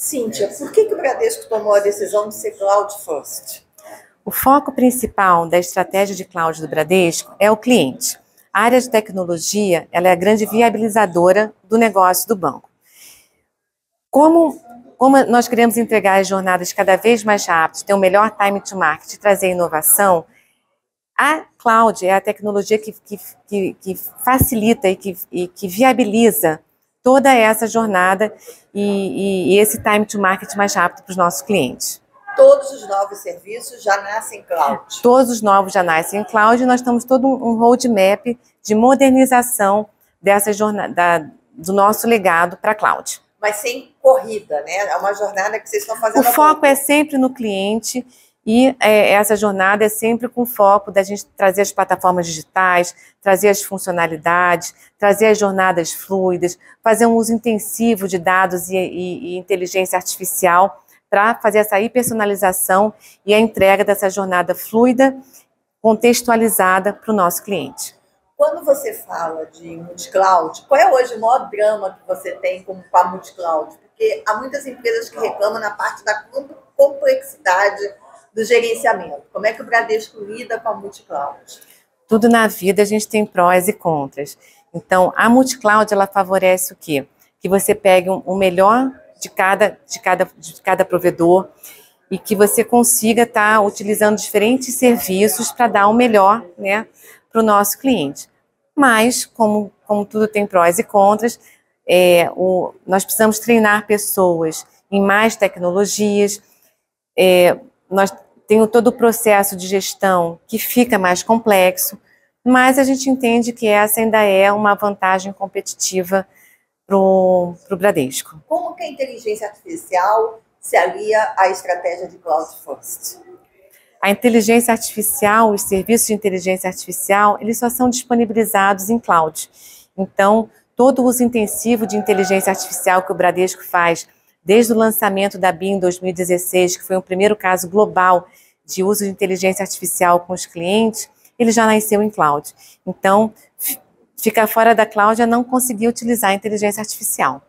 Cíntia, por que, que o Bradesco tomou a decisão de ser cloud first? O foco principal da estratégia de cloud do Bradesco é o cliente. A área de tecnologia ela é a grande viabilizadora do negócio do banco. Como, como nós queremos entregar as jornadas cada vez mais rápidas, ter um melhor time to market trazer inovação, a cloud é a tecnologia que, que, que, que facilita e que, e que viabiliza toda essa jornada e, e, e esse time to market mais rápido para os nossos clientes todos os novos serviços já nascem cloud. Todos os novos já nascem em cloud e nós temos todo um roadmap de modernização dessa jornada, do nosso legado para cloud. Mas sem corrida, né? É uma jornada que vocês estão fazendo. O foco é sempre no cliente e é, essa jornada é sempre com foco da gente trazer as plataformas digitais, trazer as funcionalidades, trazer as jornadas fluidas, fazer um uso intensivo de dados e, e, e inteligência artificial para fazer essa hiperpersonalização e a entrega dessa jornada fluida, contextualizada para o nosso cliente. Quando você fala de multicloud, qual é hoje o maior drama que você tem com a multicloud? Porque há muitas empresas que reclamam na parte da complexidade do gerenciamento. Como é que o Bradesco lida com a multicloud? Tudo na vida a gente tem prós e contras. Então, a multicloud ela favorece o quê? Que você pegue o um, um melhor de cada, de cada, de cada provedor e que você consiga estar tá utilizando diferentes serviços para dar o melhor né, para o nosso cliente. Mas, como, como tudo tem prós e contras, é, o, nós precisamos treinar pessoas em mais tecnologias, é, nós temos todo o processo de gestão que fica mais complexo, mas a gente entende que essa ainda é uma vantagem competitiva para o Bradesco. Como que a inteligência artificial se alia à estratégia de Cloud First? A inteligência artificial, os serviços de inteligência artificial, eles só são disponibilizados em cloud. Então, todo o uso intensivo de inteligência artificial que o Bradesco faz, desde o lançamento da BIM em 2016, que foi o primeiro caso global de uso de inteligência artificial com os clientes, ele já nasceu em cloud. Então, ficar fora da cloud é não conseguir utilizar a inteligência artificial.